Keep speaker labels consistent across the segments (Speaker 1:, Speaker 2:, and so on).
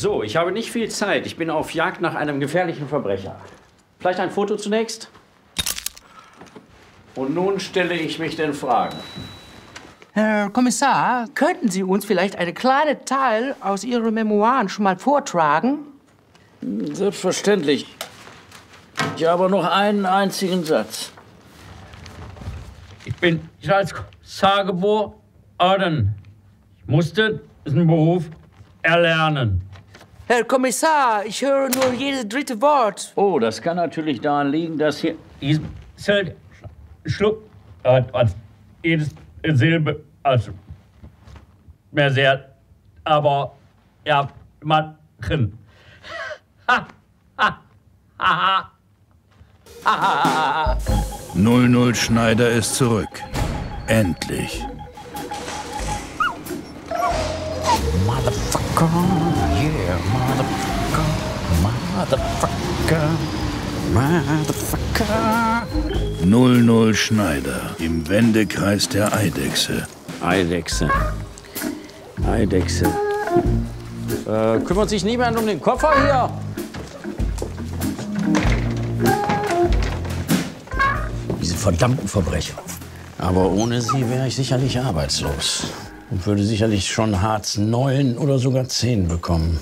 Speaker 1: So, ich habe nicht viel Zeit. Ich bin auf Jagd nach einem gefährlichen Verbrecher. Vielleicht ein Foto zunächst? Und nun stelle ich mich den Fragen.
Speaker 2: Herr Kommissar, könnten Sie uns vielleicht einen kleinen Teil aus Ihren Memoiren schon mal vortragen?
Speaker 1: Selbstverständlich. Ich habe noch einen einzigen Satz. Ich bin ich als Kommissar geboren. Ich musste diesen Beruf erlernen.
Speaker 2: Herr Kommissar, ich höre nur jedes dritte Wort.
Speaker 1: Oh, das kann natürlich daran liegen, dass hier diesen Zelt Schluck hat, als jedes Silbe, also mehr sehr, aber ja, man kann. Ha, ha, ha, ha.
Speaker 3: 00 Schneider ist zurück. Endlich.
Speaker 4: Motherfucker, motherfucker, motherfucker, motherfucker.
Speaker 3: 00 Schneider im Wendekreis der Eidechse.
Speaker 1: Eidechse. Eidechse. Äh, kümmert sich niemand um den Koffer hier?
Speaker 4: Diese verdammten Verbrecher. Aber ohne sie wäre ich sicherlich arbeitslos. Und würde sicherlich schon Hartz 9 oder sogar 10 bekommen.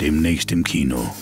Speaker 3: Demnächst im Kino.